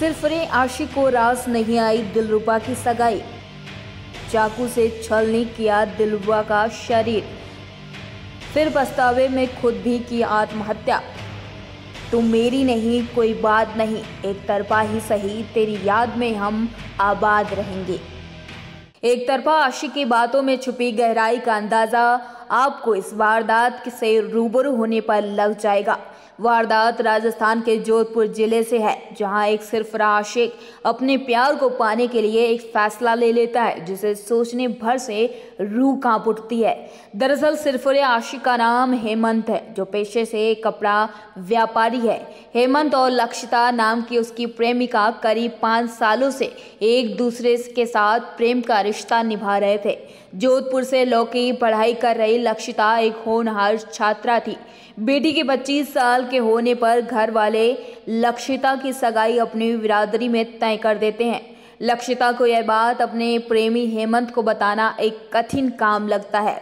सिरफरे, आशिक को रास नहीं आई दिलरुबा की सगाई। चाकू से छलनी किया दिलरुबा का शरीर। फिर पछतावे में खुद भी की आत्महत्या। तुम मेरी नहीं, कोई बात नहीं, एक तरफा ही सही, तेरी याद में हम आबाद रहेंगे। एक तरफा आशिक की बातों में छुपी गहराई का अंदाज़ा आपको इस वारदात से रूबरू होने पर लग जाएगा। वारदात राजस्थान के जोधपुर ज़िले से है, जहाँ एक सिर्फ़ आशिक अपने प्यार को पाने के लिए एक फैसला ले लेता है, जिसे सोचने भर से रूह काँप उठती है। दरअसल सिरफुर आशिक का नाम हेमंत है, जो पेशे से कपड़ा व्यापारी है। हेमंत और लक्षिता नाम की उसकी प्रेमिका करीब पाँच सालों से एक दूसरे के साथ प्रेम का रिश्ता निभा रहे थे। जोधपुर से लौकी पढ़ाई कर रही लक्षिता एक होनहार छात्रा थी। बेटी के 25 साल के होने पर घर वाले लक्षिता की सगाई अपनी बिरादरी में तय कर देते हैं। लक्षिता को यह बात अपने प्रेमी हेमंत को बताना एक कठिन काम लगता है,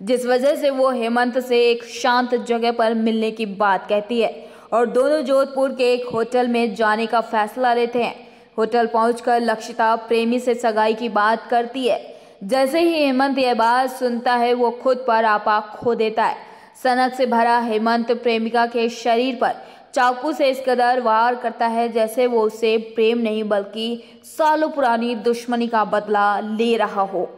जिस वजह से वो हेमंत से एक शांत जगह पर मिलने की बात कहती है और दोनों जोधपुर के एक होटल में जाने का फैसला लेते हैं। होटल पहुंचकर लक्षिता प्रेमी से सगाई की बात करती है। जैसे ही हेमंत यह बात सुनता है, वो खुद पर आपा खो देता है। सनक से भरा हेमंत प्रेमिका के शरीर पर चाकू से इस कदर वार करता है, जैसे वो उसे प्रेम नहीं, बल्कि सालों पुरानी दुश्मनी का बदला ले रहा हो।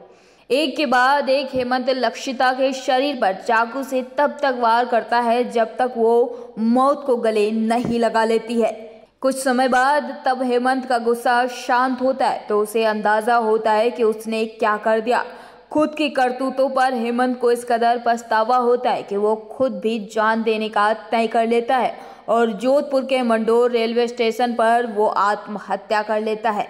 एक के बाद एक हेमंत लक्षिता के शरीर पर चाकू से तब तक वार करता है, जब तक वो मौत को गले नहीं लगा लेती है। कुछ समय बाद तब हेमंत का गुस्सा शांत होता है तो उसे अंदाज़ा होता है कि उसने क्या कर दिया। खुद की करतूतों पर हेमंत को इस कदर पछतावा होता है कि वो खुद भी जान देने का तय कर लेता है, और जोधपुर के मंडोर रेलवे स्टेशन पर वो आत्महत्या कर लेता है।